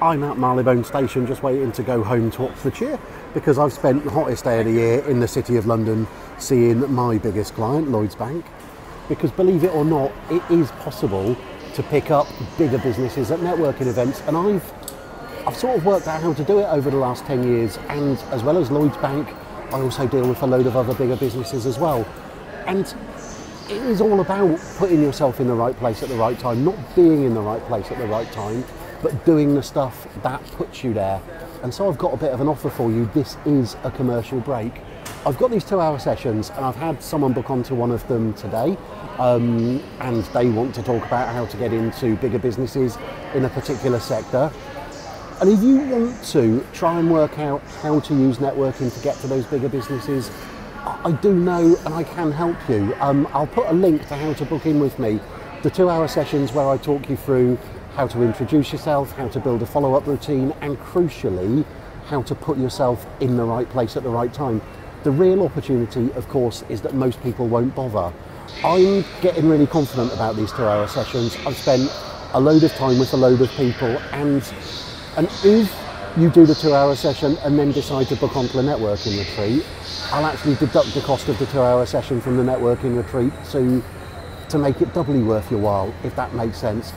I'm at Marylebone Station just waiting to go home to Oxfordshire because I've spent the hottest day of the year in the City of London seeing my biggest client, Lloyds Bank. Because believe it or not, it is possible to pick up bigger businesses at networking events and I've I've sort of worked out how to do it over the last 10 years and as well as Lloyds Bank, I also deal with a load of other bigger businesses as well. And it is all about putting yourself in the right place at the right time, not being in the right place at the right time but doing the stuff that puts you there. And so I've got a bit of an offer for you. This is a commercial break. I've got these two hour sessions and I've had someone book onto one of them today um, and they want to talk about how to get into bigger businesses in a particular sector. And if you want to try and work out how to use networking to get to those bigger businesses, I do know and I can help you. Um, I'll put a link to how to book in with me. The two hour sessions where I talk you through how to introduce yourself, how to build a follow up routine, and crucially, how to put yourself in the right place at the right time. The real opportunity, of course, is that most people won't bother. I'm getting really confident about these two hour sessions. I've spent a load of time with a load of people, and, and if you do the two hour session and then decide to book onto a networking retreat, I'll actually deduct the cost of the two hour session from the networking retreat to, to make it doubly worth your while, if that makes sense.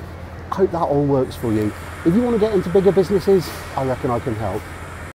Hope that all works for you. If you want to get into bigger businesses, I reckon I can help.